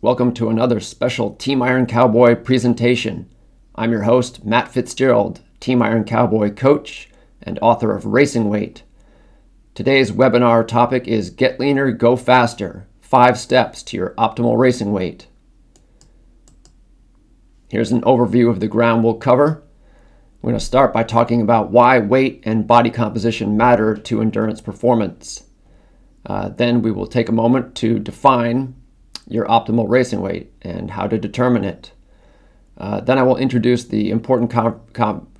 Welcome to another special Team Iron Cowboy presentation. I'm your host, Matt Fitzgerald, Team Iron Cowboy coach and author of Racing Weight. Today's webinar topic is Get Leaner, Go Faster Five Steps to Your Optimal Racing Weight. Here's an overview of the ground we'll cover. We're going to start by talking about why weight and body composition matter to endurance performance. Uh, then we will take a moment to define your optimal racing weight and how to determine it. Uh, then I will introduce the important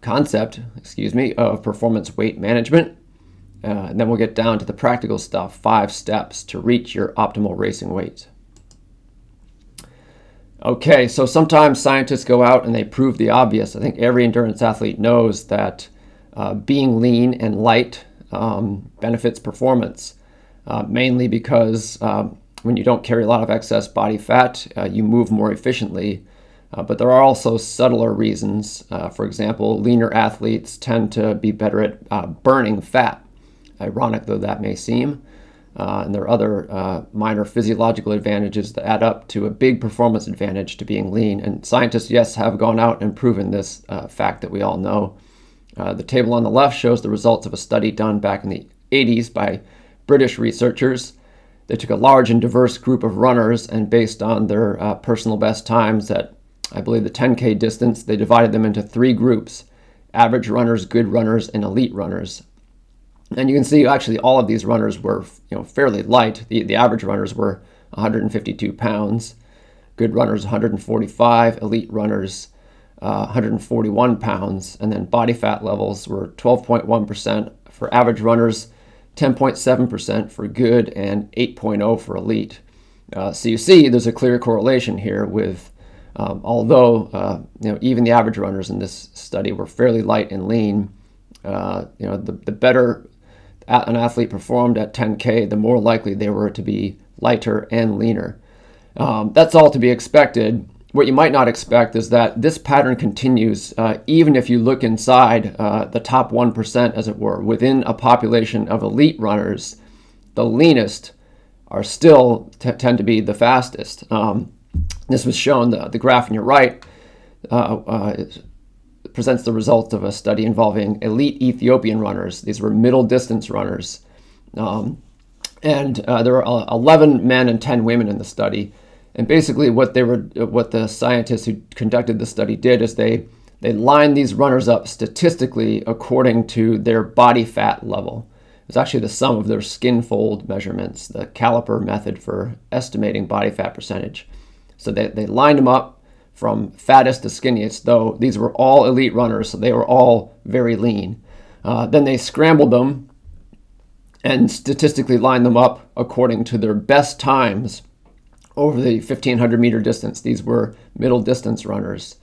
concept, excuse me, of performance weight management. Uh, and then we'll get down to the practical stuff, five steps to reach your optimal racing weight. Okay, so sometimes scientists go out and they prove the obvious. I think every endurance athlete knows that uh, being lean and light um, benefits performance, uh, mainly because uh, when you don't carry a lot of excess body fat, uh, you move more efficiently. Uh, but there are also subtler reasons. Uh, for example, leaner athletes tend to be better at burning fat, ironic though that may seem. Uh, and there are other uh, minor physiological advantages that add up to a big performance advantage to being lean. And scientists, yes, have gone out and proven this uh, fact that we all know. Uh, the table on the left shows the results of a study done back in the 80s by British researchers. They took a large and diverse group of runners, and based on their uh, personal best times at, I believe, the 10K distance, they divided them into three groups average runners, good runners, and elite runners. And you can see actually all of these runners were you know fairly light. The, the average runners were 152 pounds, good runners 145, elite runners uh, 141 pounds, and then body fat levels were 12.1% for average runners, 10.7% for good, and 8.0 for elite. Uh, so you see there's a clear correlation here with um, although uh, you know even the average runners in this study were fairly light and lean, uh, you know the, the better an athlete performed at 10K, the more likely they were to be lighter and leaner. Um, that's all to be expected. What you might not expect is that this pattern continues uh, even if you look inside uh, the top 1%, as it were, within a population of elite runners. The leanest are still tend to be the fastest. Um, this was shown, the, the graph on your right uh, uh presents the results of a study involving elite Ethiopian runners. These were middle distance runners. Um, and uh, there were uh, 11 men and 10 women in the study. And basically, what they were, what the scientists who conducted the study did is they they lined these runners up statistically according to their body fat level. It was actually the sum of their skin fold measurements, the caliper method for estimating body fat percentage. So they, they lined them up from fattest to skinniest, though these were all elite runners, so they were all very lean. Uh, then they scrambled them and statistically lined them up according to their best times over the 1500 meter distance. These were middle distance runners.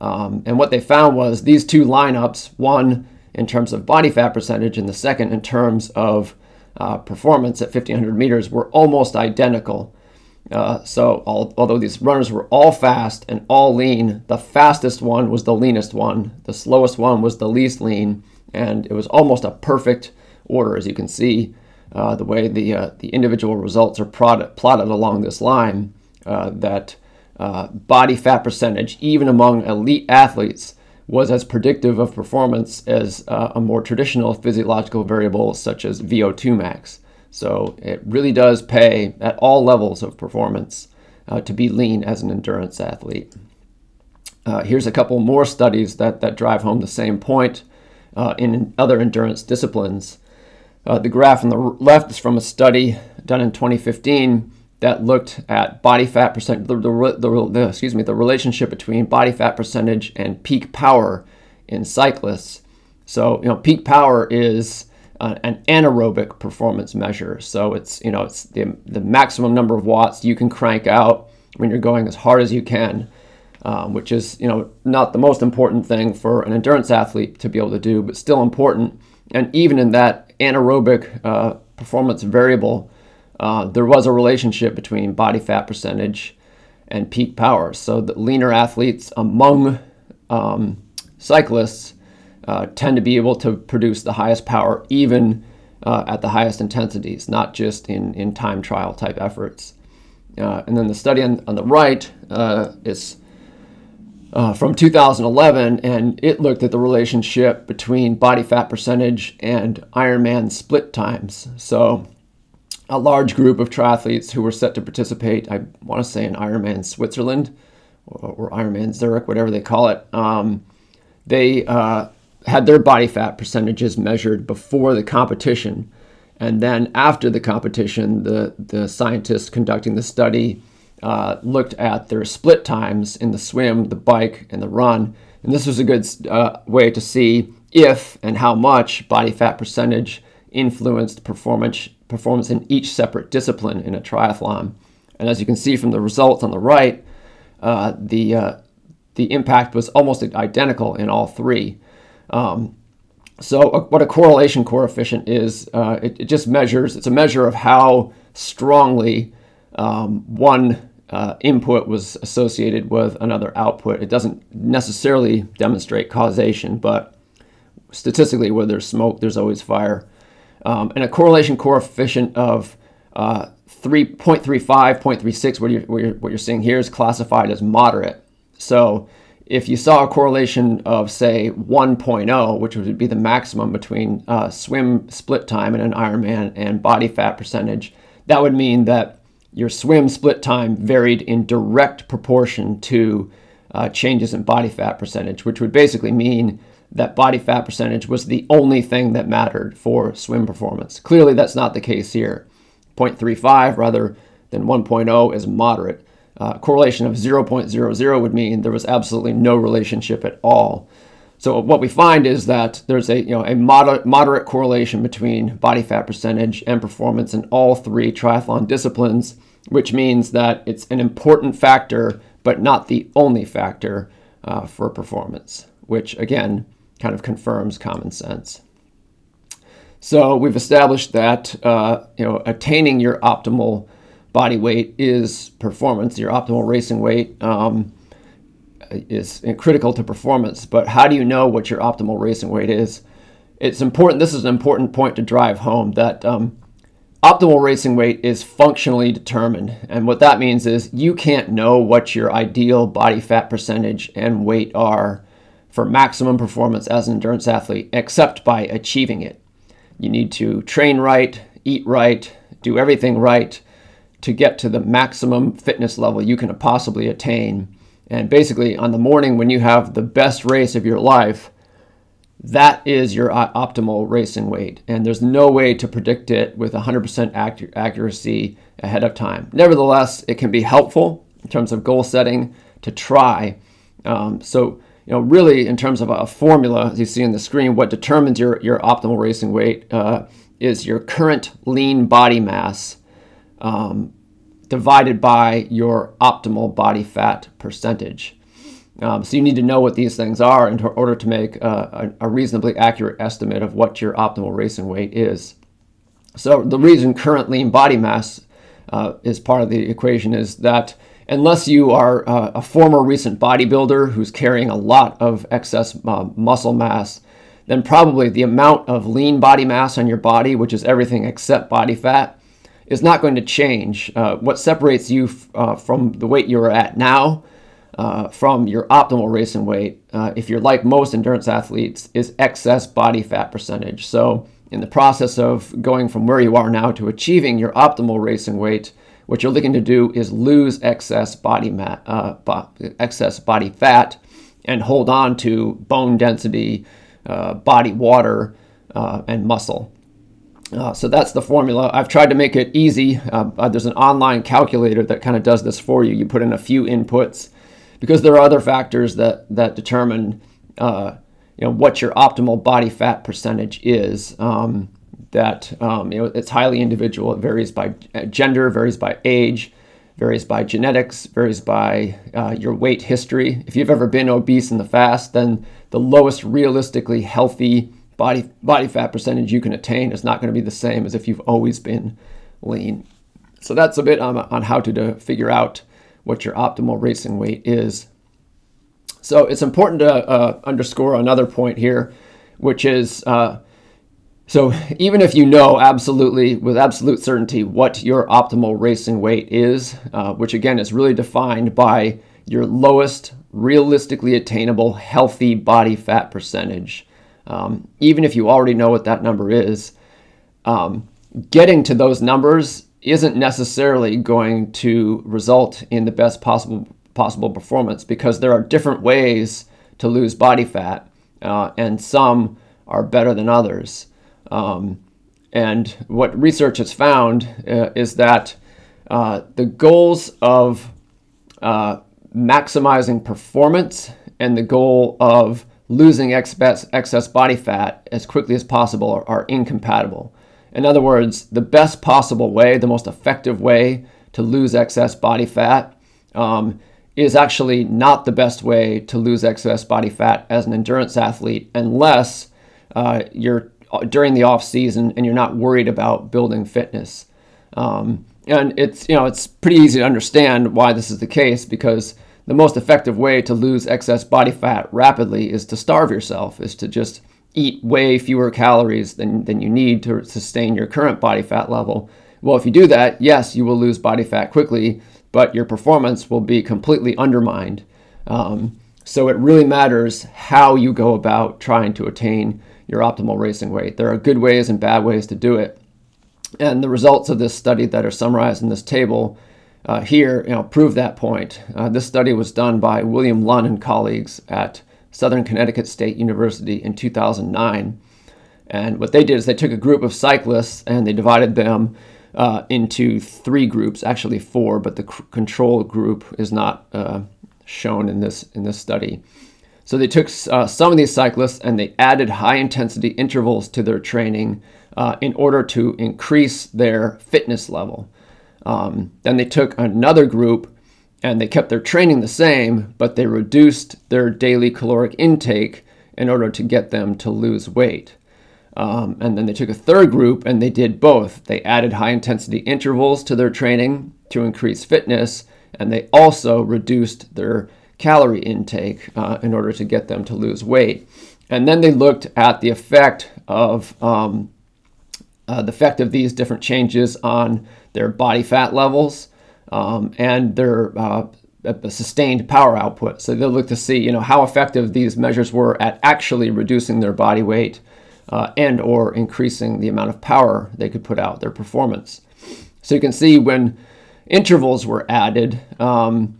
Um, and what they found was these two lineups, one in terms of body fat percentage and the second in terms of uh, performance at 1500 meters, were almost identical. Uh, so all, although these runners were all fast and all lean, the fastest one was the leanest one. The slowest one was the least lean, and it was almost a perfect order, as you can see. Uh, the way the uh, the individual results are plotted, plotted along this line, uh, that uh, body fat percentage, even among elite athletes, was as predictive of performance as uh, a more traditional physiological variable such as VO2 max. So it really does pay at all levels of performance uh, to be lean as an endurance athlete. Here's a couple more studies that, that drive home the same point in other endurance disciplines. Uh, the graph on the left is from a study done in 2015 that looked at body fat percent, the, the, the, the, excuse me, the relationship between body fat percentage and peak power in cyclists. So, you know, peak power is uh, an anaerobic performance measure. So it's you know it's the, the maximum number of watts you can crank out when you're going as hard as you can, um, which is you know not the most important thing for an endurance athlete to be able to do, but still important. And even in that anaerobic uh, performance variable, uh, there was a relationship between body fat percentage and peak power. So the leaner athletes among um, cyclists uh, tend to be able to produce the highest power even uh, at the highest intensities, not just in, in time trial type efforts. Uh, and then the study on, on the right uh, is uh, from 2011, and it looked at the relationship between body fat percentage and Ironman split times. So, a large group of triathletes who were set to participate, I want to say in Ironman Switzerland or, or Ironman Zurich, whatever they call it, um, they uh, had their body fat percentages measured before the competition. And then after the competition, the, the scientists conducting the study uh, looked at their split times in the swim, the bike, and the run. And this was a good uh, way to see if and how much body fat percentage influenced performance, performance in each separate discipline in a triathlon. And as you can see from the results on the right, uh, the, uh, the impact was almost identical in all three. Um, so, a, what a correlation coefficient is, uh, it, it, just measures, it's a measure of how strongly um, one uh, input was associated with another output. It doesn't necessarily demonstrate causation, but statistically, where there's smoke, there's always fire. Um, and a correlation coefficient of uh, 3.35, 0.36, what you're, what, you're, what you're seeing here is classified as moderate. So if you saw a correlation of, say, 1.0, which would be the maximum between uh, swim split time in an Ironman and body fat percentage, that would mean that your swim split time varied in direct proportion to uh, changes in body fat percentage, which would basically mean that body fat percentage was the only thing that mattered for swim performance. Clearly, that's not the case here. 0.35 rather than 1.0 is moderate. Uh, correlation of 0.00 would mean there was absolutely no relationship at all. So what we find is that there's a you know a moderate moderate correlation between body fat percentage and performance in all three triathlon disciplines, which means that it's an important factor, but not the only factor uh, for performance. Which again kind of confirms common sense. So we've established that uh, you know attaining your optimal body weight is performance, your optimal racing weight. Um, is critical to performance. But how do you know what your optimal racing weight is? It's important. This is an important point to drive home that um, optimal racing weight is functionally determined. And what that means is you can't know what your ideal body fat percentage and weight are for maximum performance as an endurance athlete except by achieving it. You need to train right, eat right, do everything right to get to the maximum fitness level you can possibly attain and basically, on the morning when you have the best race of your life, that is your optimal racing weight. And there's no way to predict it with 100% accuracy ahead of time. Nevertheless, it can be helpful in terms of goal setting to try. Um, so, you know, really, in terms of a formula, as you see on the screen, what determines your, your optimal racing weight uh, is your current lean body mass um, divided by your optimal body fat percentage. Um, so you need to know what these things are in order to make a, a, reasonably accurate estimate of what your optimal racing weight is. So the reason current lean body mass uh, is part of the equation is that unless you are uh, a former recent bodybuilder who's carrying a lot of excess uh, muscle mass, then probably the amount of lean body mass on your body, which is everything except body fat, is not going to change. Uh, what separates you uh, from the weight you're at now uh, from your optimal racing weight, uh, if you're like most endurance athletes, is excess body fat percentage. So, in the process of going from where you are now to achieving your optimal racing weight, what you're looking to do is lose excess body mat, uh, bo- excess body fat, and hold on to bone density, uh, body water, and muscle. Uh, so that's the formula. I've tried to make it easy. Uh, uh, there's an online calculator that kind of does this for you. You put in a few inputs because there are other factors that that determine uh, you know what your optimal body fat percentage is. Um, that um, you know it's highly individual. It varies by uh, gender, varies by age, varies by genetics, varies by uh, your weight history. If you've ever been obese in the past, then the lowest realistically healthy body body fat percentage you can attain is not going to be the same as if you've always been lean. So that's a bit on, on how to, to figure out what your optimal racing weight is. So it's important to uh, underscore another point here, which is uh, So even if you know absolutely, with absolute certainty, what your optimal racing weight is, uh, which again is really defined by your lowest realistically attainable healthy body fat percentage, um, even if you already know what that number is, um, getting to those numbers isn't necessarily going to result in the best possible possible performance because there are different ways to lose body fat, uh, and some are better than others. Um, and what research has found uh, is that uh, the goals of uh, maximizing performance and the goal of losing excess, excess body fat as quickly as possible are, are incompatible. In other words, the best possible way, the most effective way to lose excess body fat um, is actually not the best way to lose excess body fat as an endurance athlete unless uh, you're during the off season and you're not worried about building fitness. Um, and it's you know it's pretty easy to understand why this is the case because the most effective way to lose excess body fat rapidly is to starve yourself, is to just eat way fewer calories than, than you need to sustain your current body fat level. Well, if you do that, yes, you will lose body fat quickly, but your performance will be completely undermined. Um, so it really matters how you go about trying to attain your optimal racing weight. There are good ways and bad ways to do it. And the results of this study that are summarized in this table uh, here you know, prove that point. Uh, this study was done by William Lunn and colleagues at Southern Connecticut State University in 2009. And what they did is they took a group of cyclists and they divided them uh, into three groups, actually four, but the control group is not uh, shown in this in this study. So they took uh, some of these cyclists and they added high intensity intervals to their training uh, in order to increase their fitness level. Um, then they took another group and they kept their training the same, but they reduced their daily caloric intake in order to get them to lose weight. Um, and then they took a third group and they did both. They added high intensity intervals to their training to increase fitness, and they also reduced their calorie intake uh, in order to get them to lose weight. And then they looked at the effect of um, uh, the effect of these different changes on their body fat levels um, and their uh, sustained power output. So they'll look to see, you know, how effective these measures were at actually reducing their body weight uh, and or increasing the amount of power they could put out, their performance. So you can see when intervals were added, um,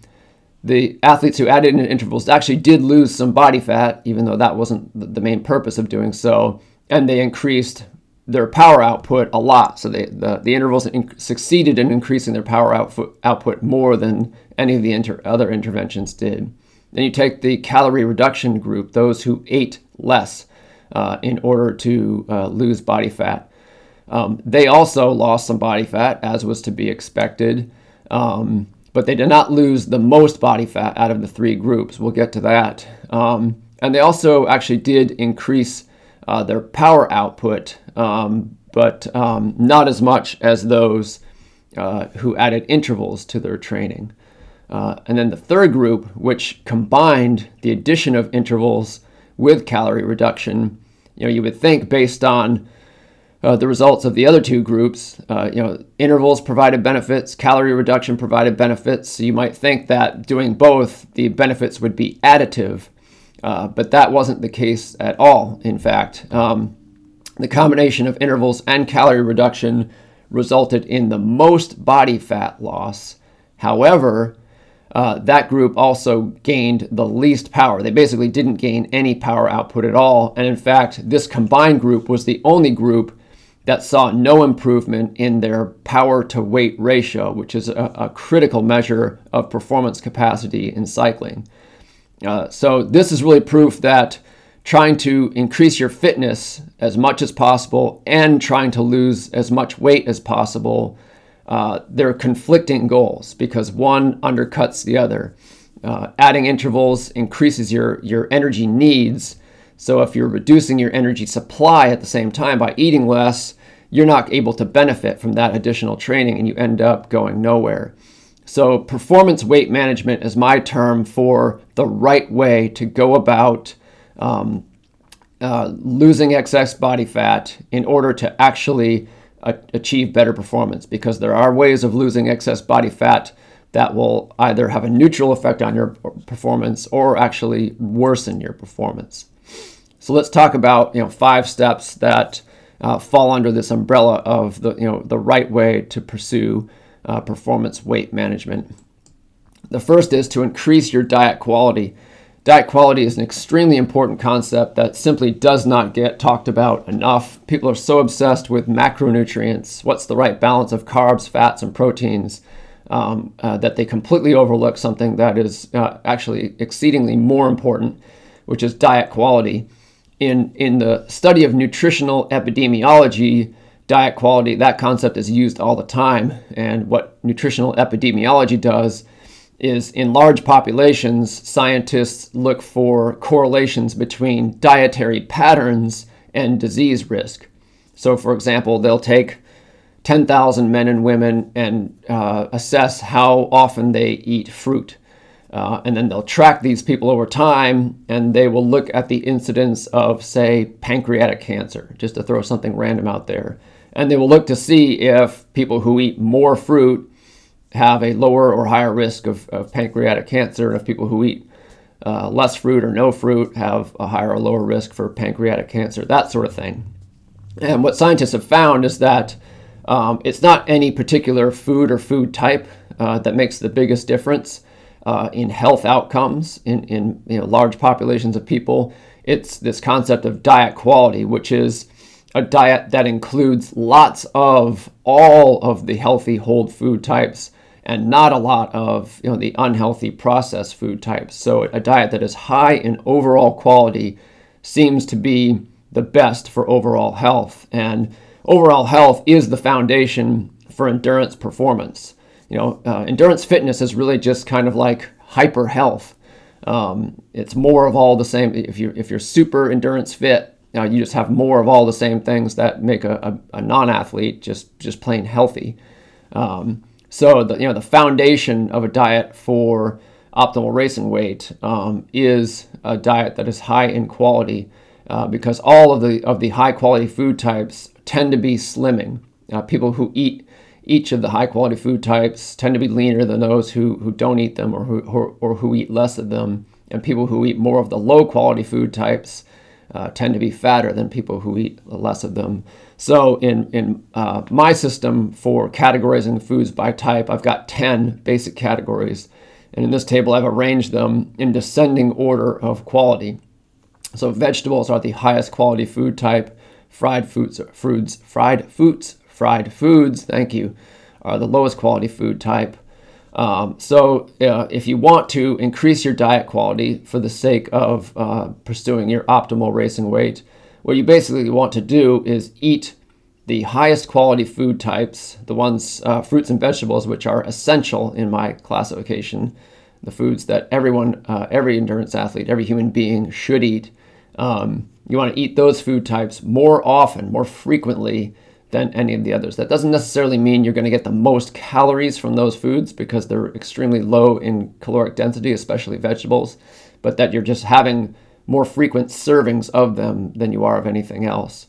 the athletes who added in intervals actually did lose some body fat, even though that wasn't the main purpose of doing so, and they increased their power output a lot. So they, the, the intervals in, succeeded in increasing their power output, output more than any of the inter, other interventions did. Then you take the calorie reduction group, those who ate less uh, in order to uh, lose body fat. Um, they also lost some body fat, as was to be expected, um, but they did not lose the most body fat out of the three groups. We'll get to that. Um, and they also actually did increase uh, their power output, um, but um, not as much as those uh, who added intervals to their training. Uh, and then the third group, which combined the addition of intervals with calorie reduction, you know, you would think based on uh, the results of the other two groups, uh, you know, intervals provided benefits, calorie reduction provided benefits. So you might think that doing both, the benefits would be additive. Uh, but that wasn't the case at all, in fact. Um, the combination of intervals and calorie reduction resulted in the most body fat loss. However, uh, that group also gained the least power. They basically didn't gain any power output at all. And in fact, this combined group was the only group that saw no improvement in their power to weight ratio, which is a, a critical measure of performance capacity in cycling. Uh, so this is really proof that trying to increase your fitness as much as possible and trying to lose as much weight as possible, uh, they're conflicting goals because one undercuts the other. Uh, adding intervals increases your, your energy needs. So if you're reducing your energy supply at the same time by eating less, you're not able to benefit from that additional training and you end up going nowhere. So, performance weight management is my term for the right way to go about um, uh, losing excess body fat in order to actually achieve better performance because there are ways of losing excess body fat that will either have a neutral effect on your performance or actually worsen your performance. So let's talk about you know five steps that uh, fall under this umbrella of the you know the right way to pursue uh, performance weight management. The first is to increase your diet quality. Diet quality is an extremely important concept that simply does not get talked about enough. People are so obsessed with macronutrients, what's the right balance of carbs, fats, and proteins, um, uh, that they completely overlook something that is uh, actually exceedingly more important, which is diet quality. In, in the study of nutritional epidemiology, diet quality, that concept is used all the time. And what nutritional epidemiology does is in large populations, scientists look for correlations between dietary patterns and disease risk. So, for example, they'll take 10,000 men and women and uh, assess how often they eat fruit. Uh, and then they'll track these people over time and they will look at the incidence of, say, pancreatic cancer, just to throw something random out there. And they will look to see if people who eat more fruit have a lower or higher risk of, of pancreatic cancer, and if people who eat uh, less fruit or no fruit have a higher or lower risk for pancreatic cancer, that sort of thing. And what scientists have found is that um, it's not any particular food or food type uh, that makes the biggest difference uh, in health outcomes in, in you know, large populations of people. It's this concept of diet quality, which is a diet that includes lots of all of the healthy whole food types and not a lot of you know the unhealthy processed food types. So a diet that is high in overall quality seems to be the best for overall health. And overall health is the foundation for endurance performance. You know, uh, endurance fitness is really just kind of like hyper health. Um, it's more of all the same. If you if you're super endurance fit, you, know, you just have more of all the same things that make a, a, a non-athlete just just plain healthy. Um, so the you know the foundation of a diet for optimal racing weight um, is a diet that is high in quality uh, because all of the of the high quality food types tend to be slimming. Uh, people who eat each of the high quality food types tend to be leaner than those who, who don't eat them or who, or, or who eat less of them. And people who eat more of the low quality food types uh, tend to be fatter than people who eat less of them. So in, in uh, my system for categorizing foods by type, I've got 10 basic categories. And in this table, I've arranged them in descending order of quality. So vegetables are the highest quality food type. Fried foods, fruits, fried foods, fried foods, thank you, are the lowest quality food type. Um, so uh, if you want to increase your diet quality for the sake of uh, pursuing your optimal racing weight, what you basically want to do is eat the highest quality food types, the ones, uh, fruits and vegetables, which are essential in my classification, the foods that everyone, uh, every endurance athlete, every human being should eat. Um, you want to eat those food types more often, more frequently than any of the others. That doesn't necessarily mean you're going to get the most calories from those foods because they're extremely low in caloric density, especially vegetables, but that you're just having more frequent servings of them than you are of anything else.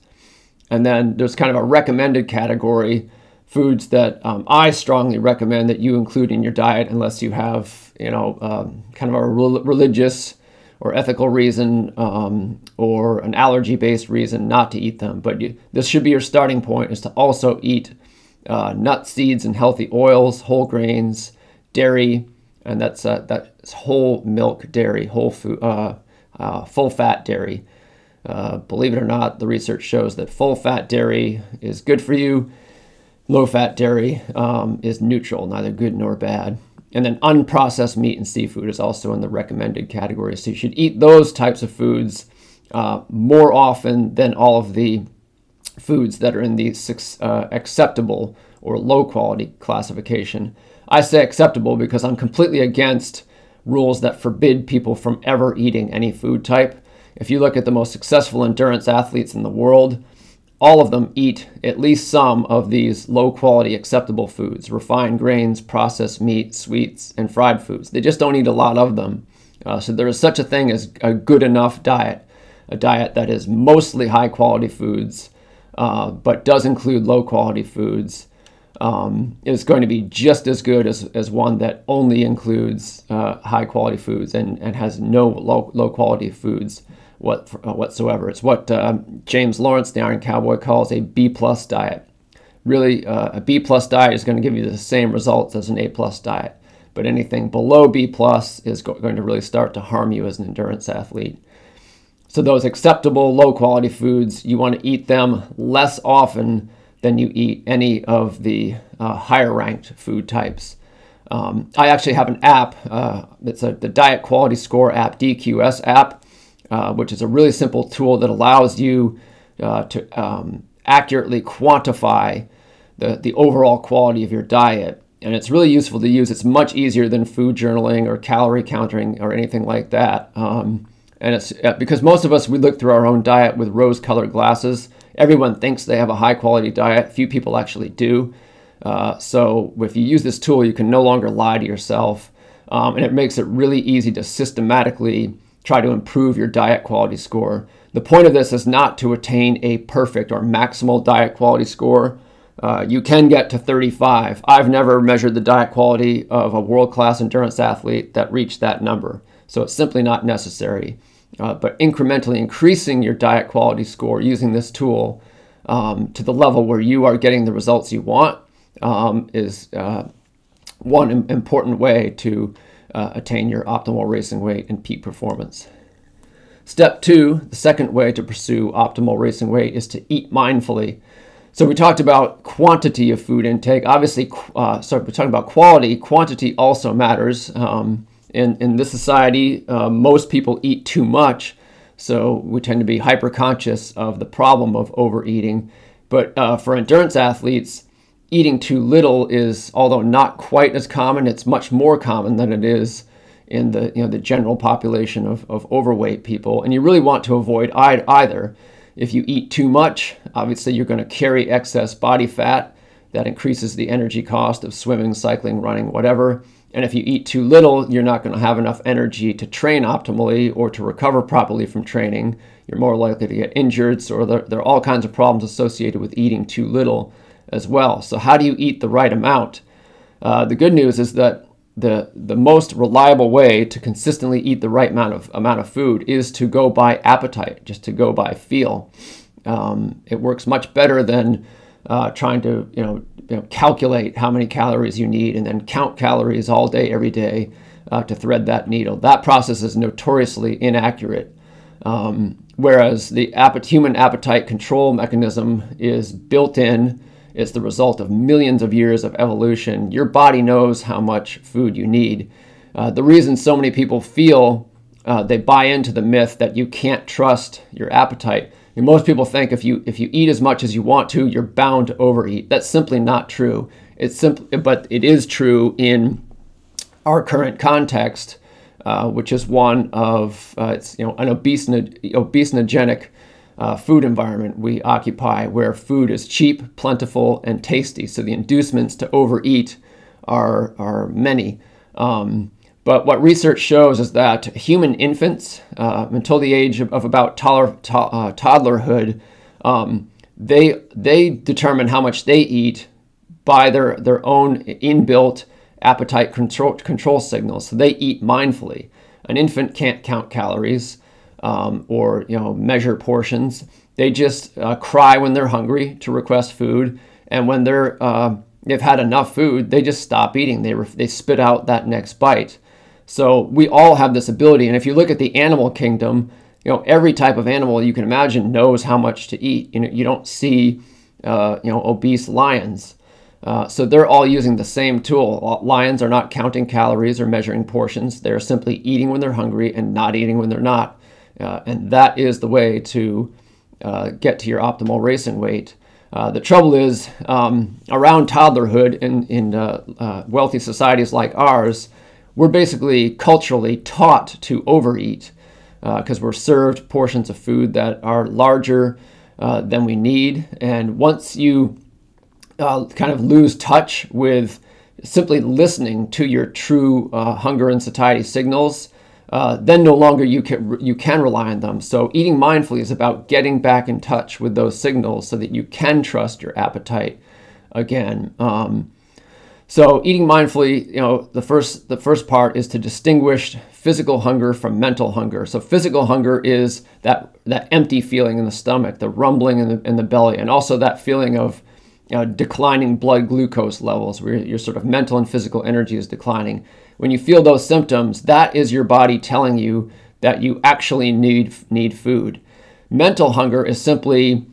And then there's kind of a recommended category foods that um, I strongly recommend that you include in your diet unless you have, you know, um, kind of a religious or ethical reason um, or an allergy based reason not to eat them. But you, this should be your starting point is to also eat uh, nuts, seeds, and healthy oils, whole grains, dairy, and that's, uh, that's whole milk dairy, whole food, uh, uh, full fat dairy. Uh, believe it or not, the research shows that full fat dairy is good for you. Low fat dairy um, is neutral, neither good nor bad. And then unprocessed meat and seafood is also in the recommended category. So you should eat those types of foods uh, more often than all of the foods that are in the uh, acceptable or low quality classification. I say acceptable because I'm completely against rules that forbid people from ever eating any food type. If you look at the most successful endurance athletes in the world, all of them eat at least some of these low quality acceptable foods refined grains, processed meat, sweets, and fried foods. They just don't eat a lot of them. Uh, so there is such a thing as a good enough diet. a diet that is mostly high quality foods, uh, but does include low quality foods, um, is going to be just as good as, as one that only includes uh, high quality foods and, and has no low, low quality foods what, uh, whatsoever. It's what um, James Lawrence, the Iron Cowboy, calls a B plus diet. Really, uh, a B plus diet is going to give you the same results as an A plus diet, but anything below B plus is go- going to really start to harm you as an endurance athlete. So those acceptable low quality foods, you want to eat them less often than you eat any of the uh, higher ranked food types. Um, I actually have an app. Uh, it's a, the Diet Quality Score app, DQS app, uh, which is a really simple tool that allows you uh, to um, accurately quantify the, the overall quality of your diet. And it's really useful to use. It's much easier than food journaling or calorie counting or anything like that. Um, and it's uh, because most of us, we look through our own diet with rose colored glasses Everyone thinks they have a high quality diet. Few people actually do. Uh, so if you use this tool, you can no longer lie to yourself. Um, and it makes it really easy to systematically try to improve your diet quality score. The point of this is not to attain a perfect or maximal diet quality score. Uh, you can get to 35. I've never measured the diet quality of a world class endurance athlete that reached that number. So it's simply not necessary uh, but incrementally increasing your diet quality score using this tool um, to the level where you are getting the results you want um, is uh, one important way to uh, attain your optimal racing weight and peak performance. Step two, the second way to pursue optimal racing weight is to eat mindfully. So we talked about quantity of food intake. Obviously, uh, sorry, we're talking about quality. Quantity also matters. Um, in, in this society, uh, most people eat too much, so we tend to be hyper conscious of the problem of overeating. But uh, for endurance athletes, eating too little is, although not quite as common, it's much more common than it is in the you know the general population of, of overweight people. And you really want to avoid either. If you eat too much, obviously you're going to carry excess body fat. That increases the energy cost of swimming, cycling, running, whatever. And if you eat too little, you're not going to have enough energy to train optimally or to recover properly from training. You're more likely to get injured. So there, there are all kinds of problems associated with eating too little as well. So, how do you eat the right amount? Uh, the good news is that the, the most reliable way to consistently eat the right amount of, amount of food is to go by appetite, just to go by feel. Um, it works much better than uh, trying to you know you know, calculate how many calories you need and then count calories all day, every day uh, to thread that needle. That process is notoriously inaccurate. Um, whereas the human appetite control mechanism is built in, it's the result of millions of years of evolution. Your body knows how much food you need. Uh, the reason so many people feel uh, they buy into the myth that you can't trust your appetite and most people think if you if you eat as much as you want to, you're bound to overeat. That's simply not true. It's simply, but it is true in our current context, uh, which is one of uh, it's you know an obesogenic uh, food environment we occupy, where food is cheap, plentiful, and tasty. So the inducements to overeat are are many. Um, but what research shows is that human infants, uh, until the age of, of about to, uh, toddlerhood, um, they they determine how much they eat by their their own inbuilt appetite control control signals. So they eat mindfully. An infant can't count calories um, or you know measure portions. They just uh, cry when they're hungry to request food, and when they're uh, they've had enough food, they just stop eating. They they spit out that next bite. So we all have this ability. And if you look at the animal kingdom, you know, every type of animal you can imagine knows how much to eat. You know, you don't see, uh, you know, obese lions. Uh, so they're all using the same tool. Lions are not counting calories or measuring portions. They're simply eating when they're hungry and not eating when they're not. Uh, and that is the way to uh, get to your optimal racing weight. Uh, the trouble is, um, around toddlerhood in, in uh, uh, wealthy societies like ours, we're basically culturally taught to overeat because uh, we're served portions of food that are larger uh, than we need. And once you uh, kind of lose touch with simply listening to your true uh, hunger and satiety signals, uh, then no longer you can you can rely on them. So eating mindfully is about getting back in touch with those signals so that you can trust your appetite again. Um, so eating mindfully, you know, the first the first part is to distinguish physical hunger from mental hunger. So physical hunger is that that empty feeling in the stomach, the rumbling in the in the belly, and also that feeling of you know, declining blood glucose levels, where your sort of mental and physical energy is declining. When you feel those symptoms, that is your body telling you that you actually need need food. Mental hunger is simply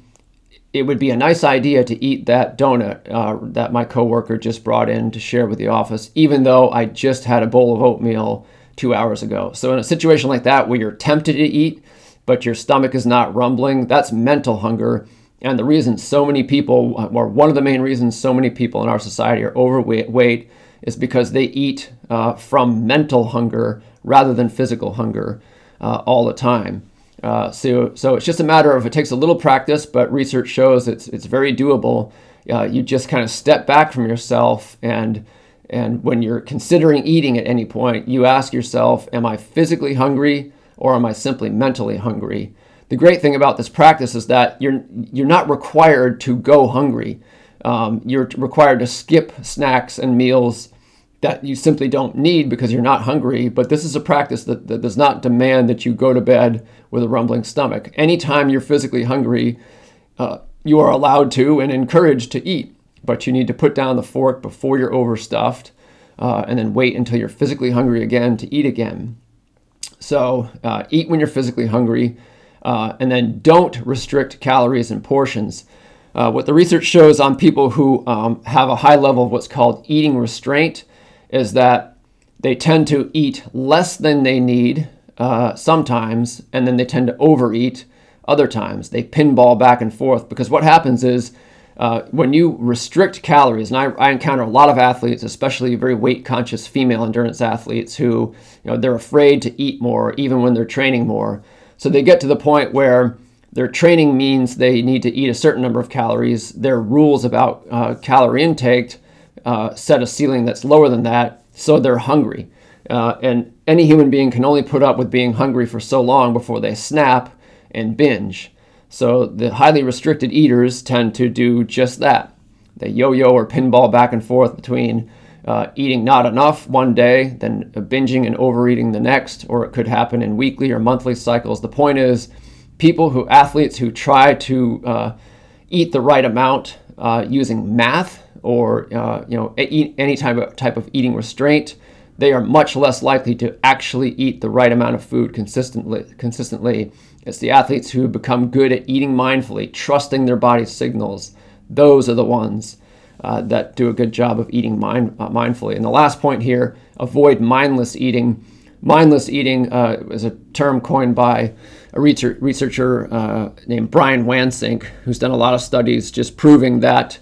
it would be a nice idea to eat that donut uh, that my coworker just brought in to share with the office, even though I just had a bowl of oatmeal two hours ago. So in a situation like that where you're tempted to eat, but your stomach is not rumbling, that's mental hunger and the reason so many people, or one of the main reasons so many people in our society are overweight, is because they eat uh, from mental hunger rather than physical hunger uh, all the time. Uh, so, so it's just a matter of it takes a little practice, but research shows it's it's very doable. Uh, you just kind of step back from yourself, and and when you're considering eating at any point, you ask yourself, "Am I physically hungry, or am I simply mentally hungry?" the great thing about this practice is that you're you're not required to go hungry. Um, you're required to skip snacks and meals that you simply don't need because you're not hungry. But this is a practice that, that does not demand that you go to bed with a rumbling stomach. Anytime you're physically hungry, uh, you are allowed to and encouraged to eat. But you need to put down the fork before you're overstuffed uh, and then wait until you're physically hungry again to eat again. So uh, eat when you're physically hungry. Uh, and then don't restrict calories and portions. Uh, what the research shows on people who um, have a high level of what's called eating restraint is that they tend to eat less than they need uh, sometimes, and then they tend to overeat other times. They pinball back and forth because what happens is uh, when you restrict calories, and I, I, encounter a lot of athletes, especially very weight conscious female endurance athletes, who you know they're afraid to eat more even when they're training more. So they get to the point where their training means they need to eat a certain number of calories. Their rules about uh, calorie intake uh, set a ceiling that's lower than that, so they're hungry. Uh, and any human being can only put up with being hungry for so long before they snap and binge. So the highly restricted eaters tend to do just that. They yo yo or pinball back and forth between uh, eating not enough one day, then binging and overeating the next, or it could happen in weekly or monthly cycles. The point is, people who, athletes who try to uh, eat the right amount uh, using math or uh, you know any type of, type of eating restraint, they are much less likely to actually eat the right amount of food consistently. Consistently, it's the athletes who become good at eating mindfully, trusting their body's signals. Those are the ones uh, that do a good job of eating mind, uh, mindfully. And the last point here avoid mindless eating. Mindless eating uh, is a term coined by a research, researcher uh, named Brian Wansink, who's done a lot of studies just proving that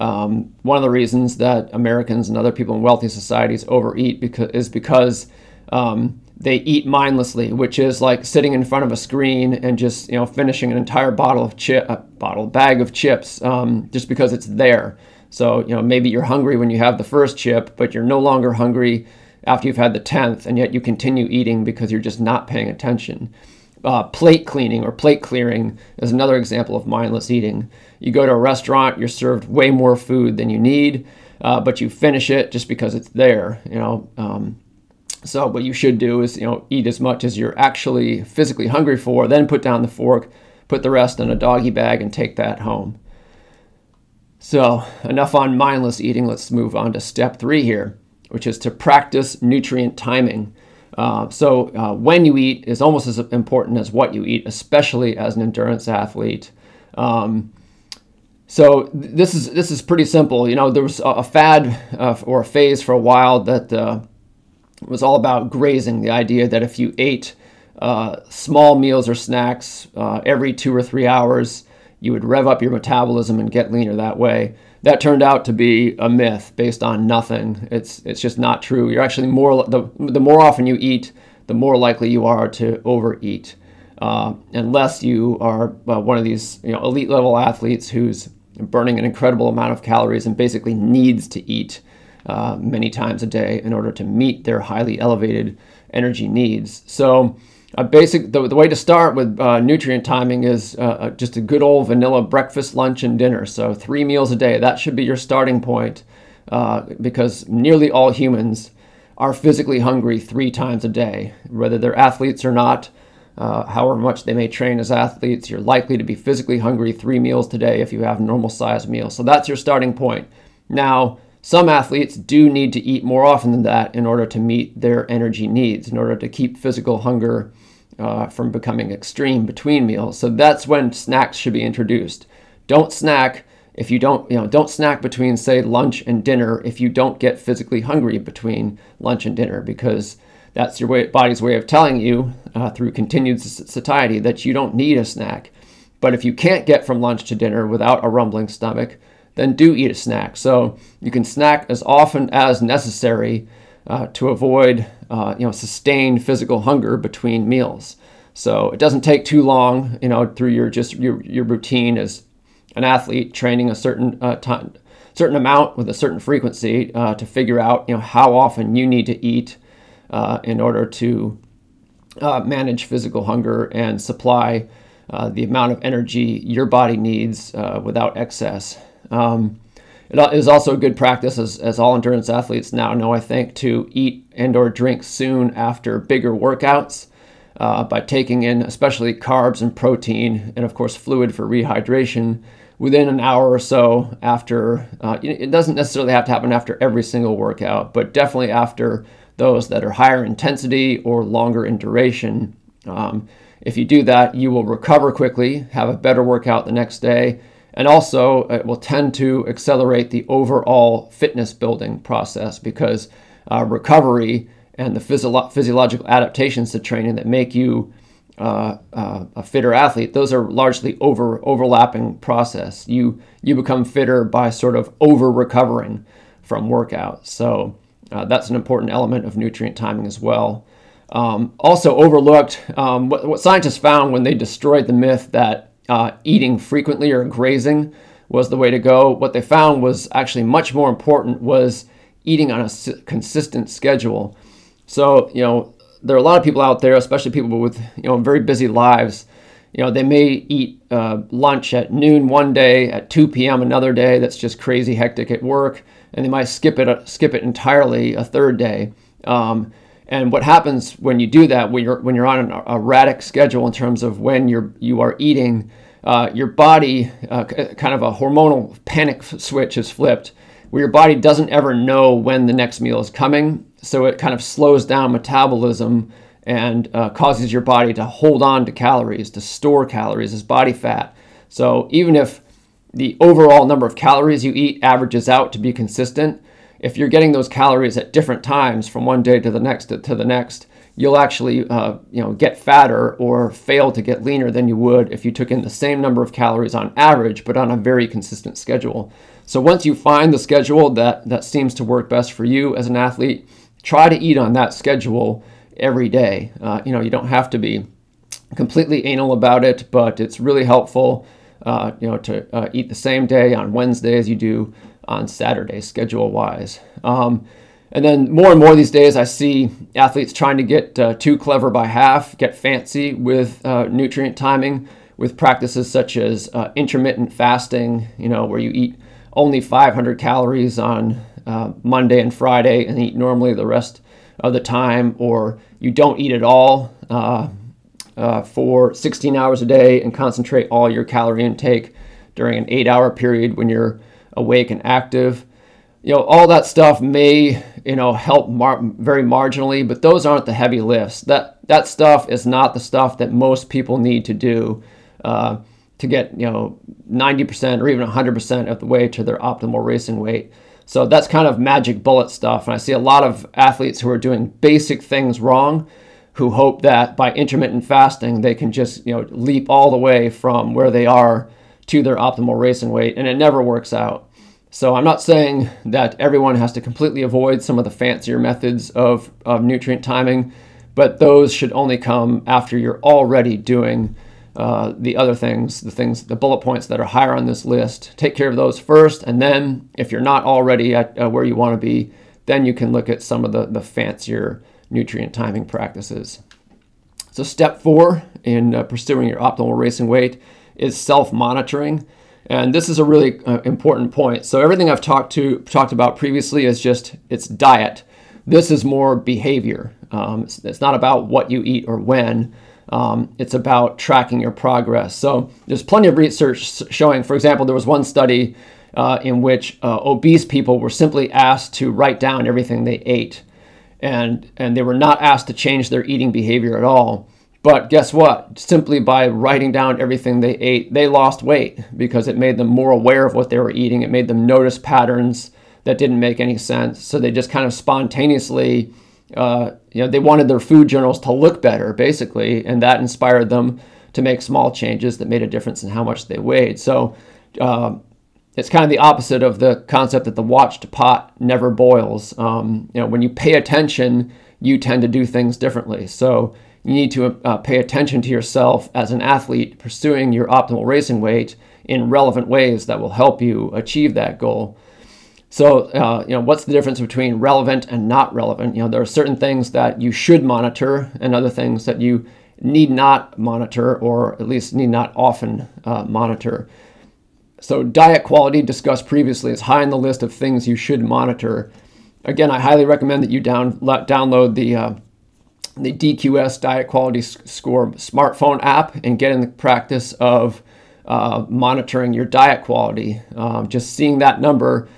um, one of the reasons that Americans and other people in wealthy societies overeat because, is because um, they eat mindlessly, which is like sitting in front of a screen and just you know finishing an entire bottle of chip, a bottle bag of chips um, just because it's there. So, you know, maybe you're hungry when you have the first chip, but you're no longer hungry after you've had the 10th, and yet you continue eating because you're just not paying attention. Uh, plate cleaning or plate clearing is another example of mindless eating. You go to a restaurant, you're served way more food than you need, uh, but you finish it just because it's there, you know. Um, so what you should do is, you know, eat as much as you're actually physically hungry for, then put down the fork, put the rest in a doggy bag, and take that home. So, enough on mindless eating. Let's move on to step three here, which is to practice nutrient timing. Uh, so, uh, when you eat is almost as important as what you eat, especially as an endurance athlete. Um, so this is this is pretty simple. You know, there was a, fad uh, or a phase for a while that uh, was all about grazing. The idea that if you ate uh, small meals or snacks every two or three hours, you would rev up your metabolism and get leaner that way. That turned out to be a myth based on nothing. It's it's just not true. You're actually more the the more often you eat, the more likely you are to overeat, uh, unless you are uh, one of these you know elite level athletes who's burning an incredible amount of calories and basically needs to eat uh, many times a day in order to meet their highly elevated energy needs. So, a basic the, the way to start with uh, nutrient timing is uh, uh, just a good old vanilla breakfast, lunch, and dinner. So three meals a day. That should be your starting point, uh, because nearly all humans are physically hungry three times a day, whether they're athletes or not. Uh, however much they may train as athletes, you're likely to be physically hungry three meals today if you have normal sized meals. So that's your starting point. Now, some athletes do need to eat more often than that in order to meet their energy needs, in order to keep physical hunger uh, from becoming extreme between meals. So that's when snacks should be introduced. Don't snack if you don't, you know, don't snack between say lunch and dinner if you don't get physically hungry between lunch and dinner because that's your way, body's way of telling you uh, through continued satiety that you don't need a snack. But if you can't get from lunch to dinner without a rumbling stomach, then do eat a snack. So you can snack as often as necessary uh, to avoid uh, you know sustained physical hunger between meals. So it doesn't take too long, you know, through your just your, your routine as an athlete training a certain uh, time, certain amount with a certain frequency uh, to figure out you know how often you need to eat uh, in order to uh, manage physical hunger and supply the amount of energy your body needs without excess. Um, it is also a good practice, as, as all endurance athletes now know, I think, to eat and or drink soon after bigger workouts uh, by taking in especially carbs and protein and, of course, fluid for rehydration within an hour or so after. Uh, it doesn't necessarily have to happen after every single workout, but definitely after those that are higher intensity or longer in duration. Um, if you do that, you will recover quickly, have a better workout the next day, and also, it will tend to accelerate the overall fitness building process because uh, recovery and the physio- physiological adaptations to training that make you uh, uh, a fitter athlete, those are largely over overlapping process. You you become fitter by sort of over recovering from workouts. So uh, that's an important element of nutrient timing as well. Um, also overlooked, um, what, what scientists found when they destroyed the myth that uh, eating frequently or grazing was the way to go. What they found was actually much more important was eating on a consistent schedule. So, you know, there are a lot of people out there, especially people with, you know, very busy lives. You know, they may eat uh, lunch at noon one day, at 2 p.m. another day. That's just crazy hectic at work, and they might skip it uh, skip it entirely a third day. Um, and what happens when you do that, when you're when you're on an erratic schedule in terms of when you're you are eating, uh, your body uh, kind of a hormonal panic switch is flipped, where your body doesn't ever know when the next meal is coming. So it kind of slows down metabolism and uh, causes your body to hold on to calories, to store calories as body fat. So even if the overall number of calories you eat averages out to be consistent, if you're getting those calories at different times from one day to the next to, the next, you'll actually uh, you know get fatter or fail to get leaner than you would if you took in the same number of calories on average, but on a very consistent schedule. So once you find the schedule that that seems to work best for you as an athlete, try to eat on that schedule every day. Uh, you know you don't have to be completely anal about it, but it's really helpful. Uh, you know to uh, eat the same day on Wednesday as you do on Saturday, schedule wise. Um, and then more and more these days, I see athletes trying to get uh, too clever by half, get fancy with uh, nutrient timing, with practices such as uh, intermittent fasting, you know, where you eat only 500 calories on uh, Monday and Friday and eat normally the rest of the time, or you don't eat at all uh, uh, for 16 hours a day and concentrate all your calorie intake during an eight hour period when you're awake and active. You know, all that stuff may, you know, help mar- very marginally, but those aren't the heavy lifts. That that stuff is not the stuff that most people need to do uh, to get, you know, 90% or even 100% of the way to their optimal racing weight. So that's kind of magic bullet stuff. And I see a lot of athletes who are doing basic things wrong who hope that by intermittent fasting they can just, you know, leap all the way from where they are to their optimal racing weight, and it never works out. So I'm not saying that everyone has to completely avoid some of the fancier methods of, of nutrient timing, but those should only come after you're already doing uh, the other things, the things, the bullet points that are higher on this list. Take care of those first, and then if you're not already at uh, where you want to be, then you can look at some of the, the fancier nutrient timing practices. So, step four in uh, pursuing your optimal racing weight is self monitoring. And this is a really uh, important point. So, everything I've talked, to, talked about previously is just it's diet. This is more behavior. Um, it's, it's, not about what you eat or when. Um, it's about tracking your progress. So, there's plenty of research showing, for example, there was one study uh, in which uh, obese people were simply asked to write down everything they ate and and they were not asked to change their eating behavior at all. But guess what? Simply by writing down everything they ate, they lost weight because it made them more aware of what they were eating. It made them notice patterns that didn't make any sense. So they just kind of spontaneously, uh, you know, they wanted their food journals to look better, basically, and that inspired them to make small changes that made a difference in how much they weighed. So uh, it's kind of the opposite of the concept that the watched pot never boils. Um, you know, when you pay attention, you tend to do things differently. So you need to uh, pay attention to yourself as an athlete pursuing your optimal racing weight in relevant ways that will help you achieve that goal. So, uh, you know, what's the difference between relevant and not relevant? You know, there are certain things that you should monitor and other things that you need not monitor or at least need not often uh, monitor. So diet quality discussed previously is high on the list of things you should monitor. Again, I highly recommend that you down, download the uh, the DQS Diet Quality Score smartphone app and get in the practice of uh, monitoring your diet quality. Um, just seeing that number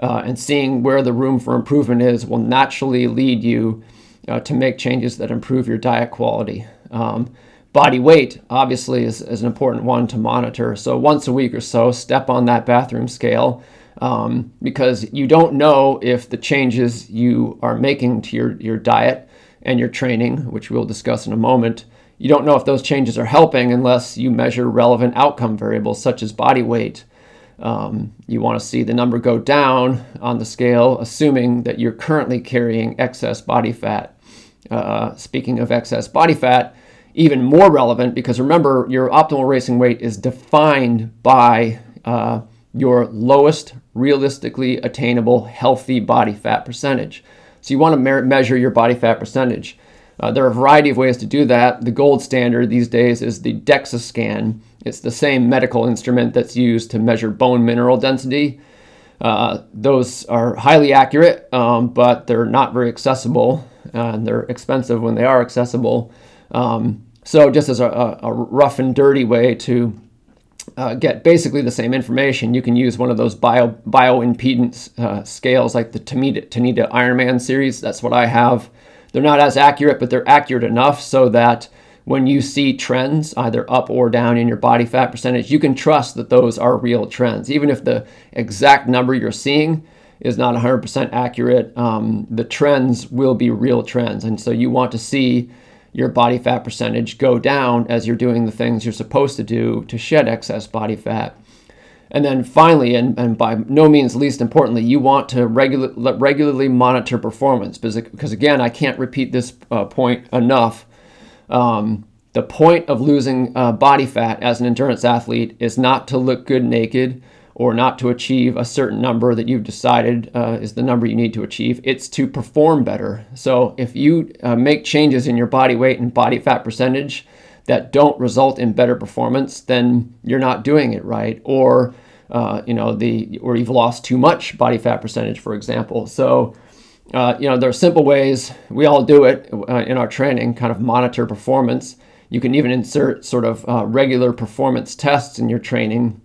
uh, and seeing where the room for improvement is will naturally lead you uh, to make changes that improve your diet quality. Um, Body weight, obviously, is, is an important one to monitor. So, once a week or so, step on that bathroom scale um, because you don't know if the changes you are making to your, your diet and your training, which we'll discuss in a moment, you don't know if those changes are helping unless you measure relevant outcome variables such as body weight. Um, you want to see the number go down on the scale, assuming that you're currently carrying excess body fat. Uh, speaking of excess body fat, even more relevant because remember, your optimal racing weight is defined by uh, your lowest realistically attainable healthy body fat percentage. So you want to me- measure your body fat percentage. Uh, there are a variety of ways to do that. The gold standard these days is the DEXA scan. It's the same medical instrument that's used to measure bone mineral density. Uh, those are highly accurate, um, but they're not very accessible, and they're expensive when they are accessible. Um, so just as a, a, rough and dirty way to uh, get basically the same information, you can use one of those bio bioimpedance uh, scales like the Tanita, Tanita Ironman series. That's what I have. They're not as accurate, but they're accurate enough so that when you see trends, either up or down in your body fat percentage, you can trust that those are real trends. Even if the exact number you're seeing is not 100% accurate, um, the trends will be real trends. And so you want to see your body fat percentage go down as you're doing the things you're supposed to do to shed excess body fat. And then finally, and, and by no means least importantly, you want to regular, regularly monitor performance because, because, again, I can't repeat this uh, point enough. Um, the point of losing uh, body fat as an endurance athlete is not to look good naked or not to achieve a certain number that you've decided uh, is the number you need to achieve. It's to perform better. So if you uh, make changes in your body weight and body fat percentage that don't result in better performance, then you're not doing it right, or uh, you know the or you've lost too much body fat percentage, for example. So. Uh, you know, there are simple ways we all do it uh, in our training, kind of monitor performance. You can even insert sort of uh, regular performance tests in your training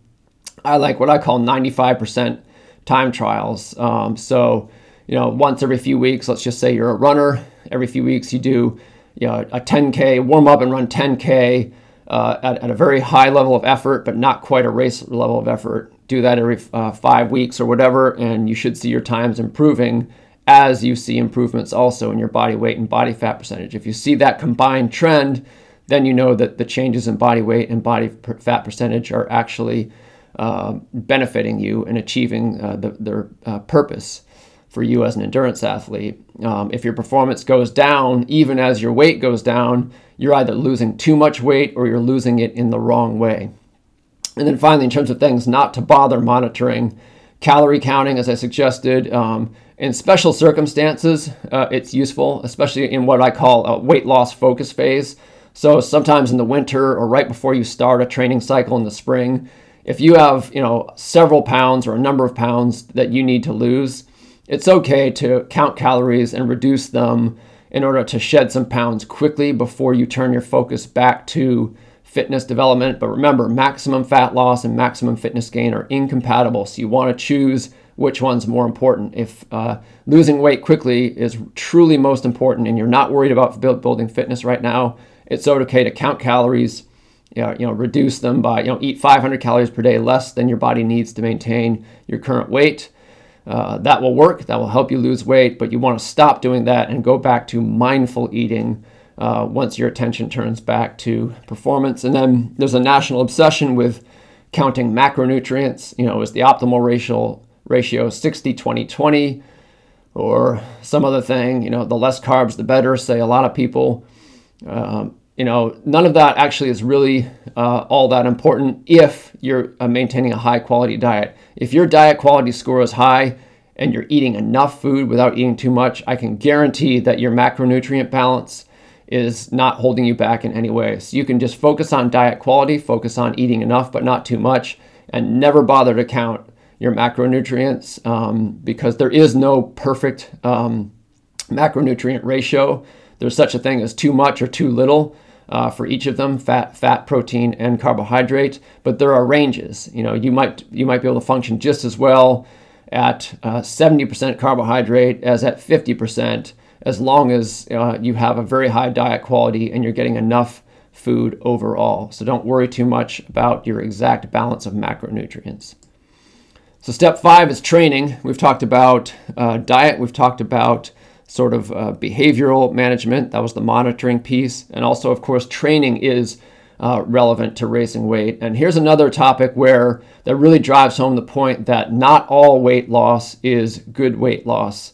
I like what I call 95% time trials. Um, so, you know, once every few weeks, let's just say you're a runner, every few weeks you do you know, a 10K, warm up and run 10K uh, at, at, a very high level of effort, but not quite a race level of effort. Do that every uh, five weeks or whatever, and you should see your times improving as you see improvements also in your body weight and body fat percentage. If you see that combined trend, then you know that the changes in body weight and body fat percentage are actually uh, benefiting you and achieving uh, the, their uh, purpose for you as an endurance athlete. Um, if your performance goes down, even as your weight goes down, you're either losing too much weight or you're losing it in the wrong way. And then finally, in terms of things not to bother monitoring, calorie counting, as I suggested. Um, in special circumstances, uh, it's useful, especially in what I call a weight loss focus phase. So sometimes in the winter or right before you start a training cycle in the spring, if you have you know several pounds or a number of pounds that you need to lose, it's okay to count calories and reduce them in order to shed some pounds quickly before you turn your focus back to fitness development. But remember, maximum fat loss and maximum fitness gain are incompatible. So you want to choose which one's more important. If uh, losing weight quickly is truly most important and you're not worried about building fitness right now, it's okay to count calories, you know, you know, reduce them by, you know, eat 500 calories per day less than your body needs to maintain your current weight. Uh, that will work. That will help you lose weight, but you want to stop doing that and go back to mindful eating uh, once your attention turns back to performance. And then there's a national obsession with counting macronutrients. You know, is the optimal ratio ratio 60 20 20 or some other thing? You know, the less carbs, the better. Say a lot of people. Um, you know, none of that actually is really uh, all that important if you're uh, maintaining a high quality diet. If your diet quality score is high and you're eating enough food without eating too much, I can guarantee that your macronutrient balance is not holding you back in any way. So you can just focus on diet quality, focus on eating enough but not too much, and never bother to count your macronutrients um, because there is no perfect um, macronutrient ratio. There's such a thing as too much or too little uh, for each of them fat fat protein and carbohydrate. But there are ranges. You know you might you might be able to function just as well at uh, 70% carbohydrate as at 50% as long as uh, you have a very high diet quality and you're getting enough food overall. So don't worry too much about your exact balance of macronutrients. So step five is training. We've talked about uh, diet. We've talked about sort of uh, behavioral management. That was the monitoring piece. And also, of course, training is uh, relevant to racing weight. And here's another topic where that really drives home the point that not all weight loss is good weight loss.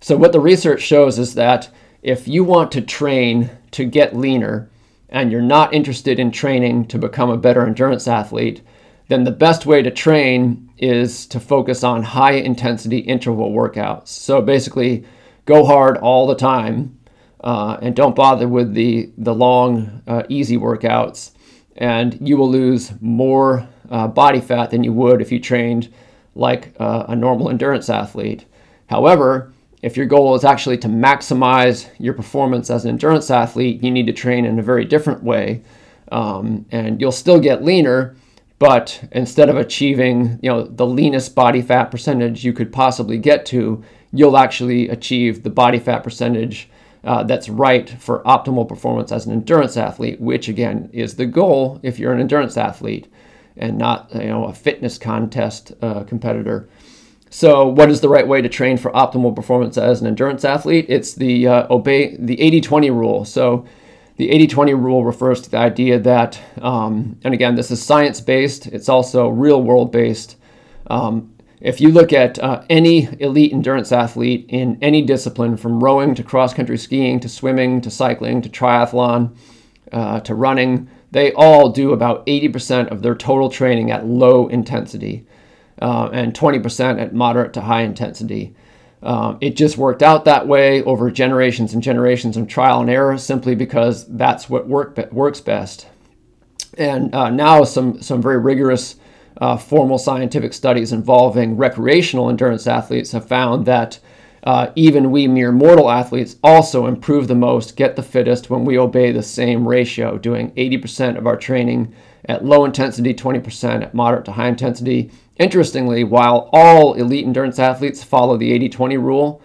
So, what the research shows is that if you want to train to get leaner and you're not interested in training to become a better endurance athlete, then the best way to train is to focus on high intensity interval workouts. So, basically, go hard all the time uh, and don't bother with the, the long, uh, easy workouts. And you will lose more uh, body fat than you would if you trained like uh, a normal endurance athlete. However, if your goal is actually to maximize your performance as an endurance athlete, you need to train in a very different way. Um, and you'll still get leaner, but instead of achieving you know the leanest body fat percentage you could possibly get to you'll actually achieve the body fat percentage uh, that's right for optimal performance as an endurance athlete, which again is the goal if you're an endurance athlete and not you know a fitness contest uh, competitor. So, what is the right way to train for optimal performance as an endurance athlete? It's the uh, obey the 80-20 rule. So, the 80-20 rule refers to the idea that, um, and again, this is science-based. It's also real-world based. Um, if you look at uh, any elite endurance athlete in any discipline, from rowing to cross country skiing to swimming to cycling to triathlon uh, to running, they all do about 80% of their total training at low intensity uh, and 20% at moderate to high intensity. Um, it just worked out that way over generations and generations of trial and error simply because that's what work, works best. And uh, now some, some very rigorous uh, formal scientific studies involving recreational endurance athletes have found that uh, even we mere mortal athletes also improve the most, get the fittest when we obey the same ratio, doing 80% of our training at low intensity, 20% at moderate to high intensity. Interestingly, while all elite endurance athletes follow the 80 20 rule,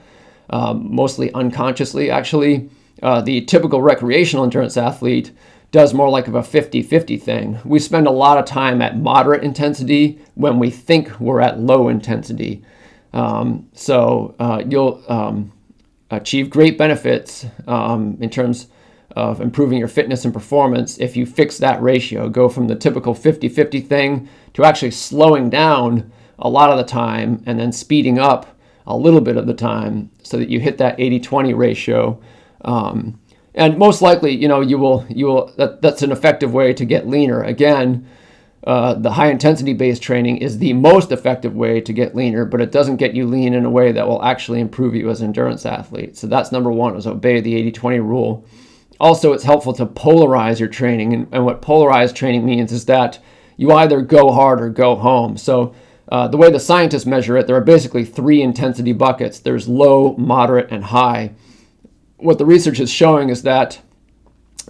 um, mostly unconsciously actually, uh, the typical recreational endurance athlete does more like of a 50 50 thing. We spend a lot of time at moderate intensity when we think we're at low intensity. Um, so uh, you'll um, achieve great benefits um, in terms of improving your fitness and performance if you fix that ratio. Go from the typical 50 50 thing to actually slowing down a lot of the time and then speeding up a little bit of the time so that you hit that 80 20 ratio. Um, and most likely, you know, you will you will that, that's an effective way to get leaner. Again, uh, the high intensity based training is the most effective way to get leaner, but it doesn't get you lean in a way that will actually improve you as an endurance athlete. So that's number one is obey the 80 20 rule. Also, it's helpful to polarize your training. And, and, what polarized training means is that you either go hard or go home. So uh, the way the scientists measure it, there are basically three intensity buckets. There's low, moderate, and high. What the research is showing is that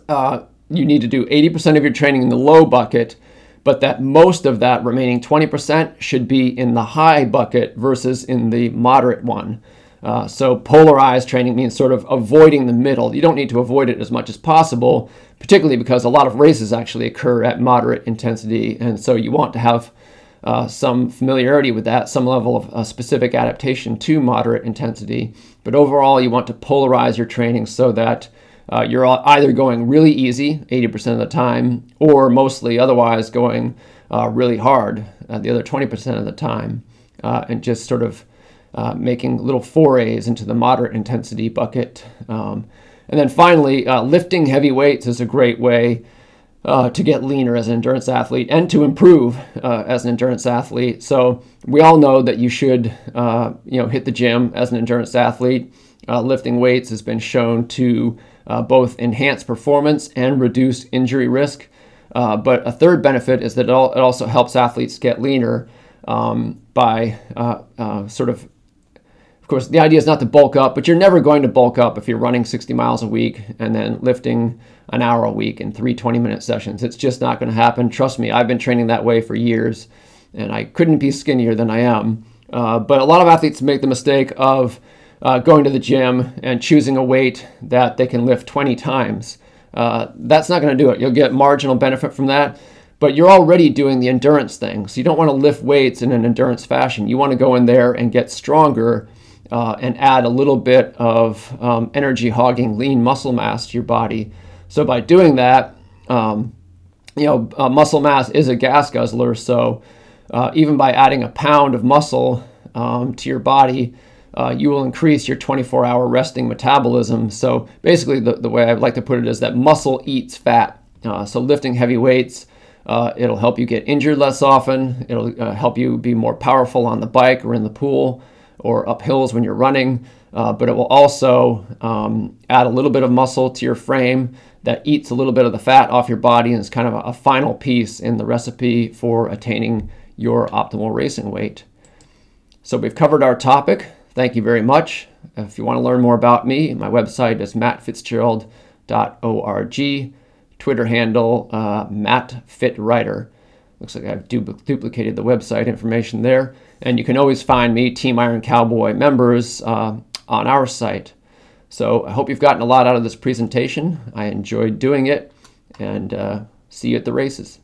uh, you need to do 80% of your training in the low bucket but that most of that remaining 20% should be in the high bucket versus in the moderate one. Uh, so polarized training means sort of avoiding the middle. You don't need to avoid it as much as possible, particularly because a lot of races actually occur at moderate intensity, and so you want to have uh, some familiarity with that, some level of uh, specific adaptation to moderate intensity. But overall, you want to polarize your training so that uh, you're either going really easy 80% of the time or mostly otherwise going uh, really hard uh, the other 20% of the time uh, and just sort of making little forays into the moderate intensity bucket. Um, and then finally, lifting heavy weights is a great way to get leaner as an endurance athlete and to improve as an endurance athlete. So we all know that you should, you know, hit the gym as an endurance athlete. lifting weights has been shown to uh, both enhance performance and reduce injury risk. Uh, but a third benefit is that it, all, it also helps athletes get leaner um, by uh, uh, sort of, of course, the idea is not to bulk up, but you're never going to bulk up if you're running 60 miles a week and then lifting an hour a week in three 20 minute sessions. It's just not going to happen. Trust me, I've been training that way for years and I couldn't be skinnier than I am. Uh, but a lot of athletes make the mistake of uh, going to the gym and choosing a weight that they can lift 20 times. Uh, that's not going to do it. You'll get marginal benefit from that, but you're already doing the endurance thing. So you don't want to lift weights in an endurance fashion. You want to go in there and get stronger uh, and add a little bit of um, energy hogging lean muscle mass to your body. So by doing that, um, you know, uh, muscle mass is a gas guzzler. So uh, even by adding a pound of muscle um, to your body, uh, you will increase your 24 hour resting metabolism. So basically, the, the way I like to put it is that muscle eats fat. Uh, so lifting heavy weights, uh, it'll help you get injured less often. It'll uh, help you be more powerful on the bike or in the pool or up hills when you're running. Uh, but it will also um, add a little bit of muscle to your frame that eats a little bit of the fat off your body and is kind of a, a final piece in the recipe for attaining your optimal racing weight. So we've covered our topic. Thank you very much. If you want to learn more about me, my website is mattfitzgerald.org. Twitter handle, uh, mattfitwriter. Looks like I've du- duplicated the website information there. And you can always find me, Team Iron Cowboy members, uh, on our site. So I hope you've gotten a lot out of this presentation. I enjoyed doing it, and uh, see you at the races.